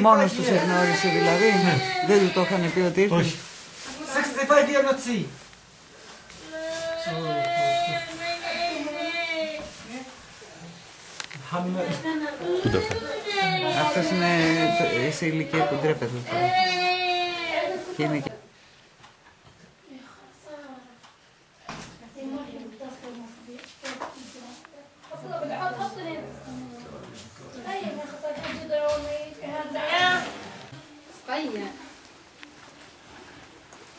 Μόνος τους εγνώρισε δηλαδή. Δεν του το είχαν πει ότι ήρθε. Όχι. 65 year not see. Muhammad. Πού το φέρνει. Αυτός είναι το- σε ηλικία που ντρέπεται τώρα. Και είναι και...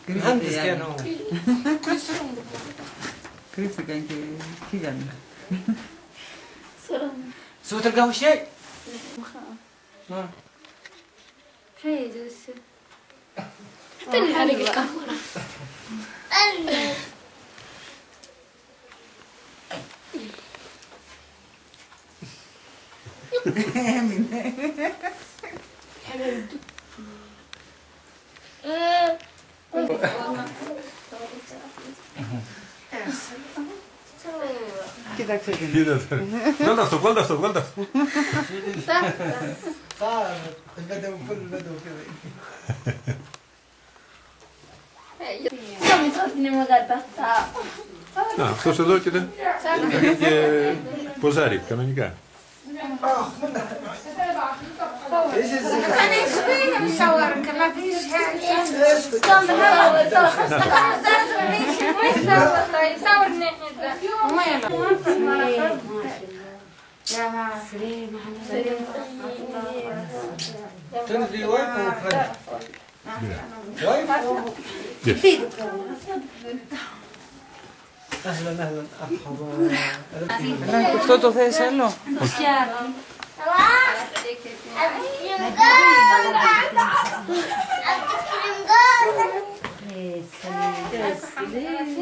antes que no. كيف كان كذا سويت القهوة شيء؟ ها؟ حيجلس تنحرق القهوة من حبيبتي Κοίταξε την. Κοίταξε. Κόλτα αυτό, κόλτα αυτό, κόλτα αυτό. Πέντε μου, πέντε μου, πέντε Io mi sono tenuto dal passato. No, αυτός εδώ και δεν... και ποζάρι, κανονικά. Ανοίξτε, δεν είναι μισά ώρα, καλά, δεν είναι يلا تدري وين هو فرد؟ وين؟ اهلا اهلا مرحبا Αυτό το θες άλλο. ديني هي ها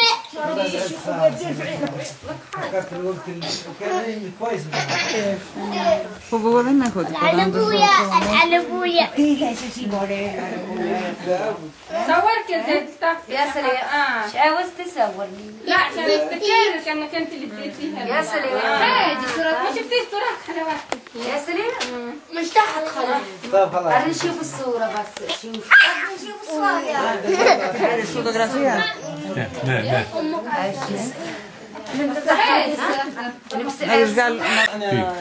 راه يشوفوا دير في عينك فكرت الوقت كان كويس وبوري ناخذ العنبويه العنبويه صور كده يا سلام اش عاوز تصور لا عشان تذكرك انك انت اللي بديتيها يا سلام هادي صورة ما شفتيش صورة خلوات يا سلام مش تحت خلاص طيب خلاص أنا نشوف الصورة بس شوف نشوف الصورة فوتوغرافيا لا لا عايشين قال أنا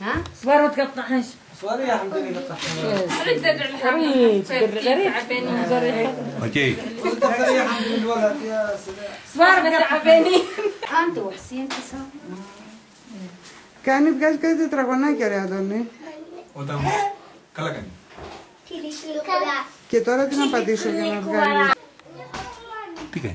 ها صبر يا حمد لله قطعها درع الحريم يا حمد لله يا سلام صبر متعباني كانت قاعد كده يا دني كلا كان كي تورا تنا باديشو كده ठीक है